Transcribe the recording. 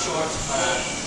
short. Uh,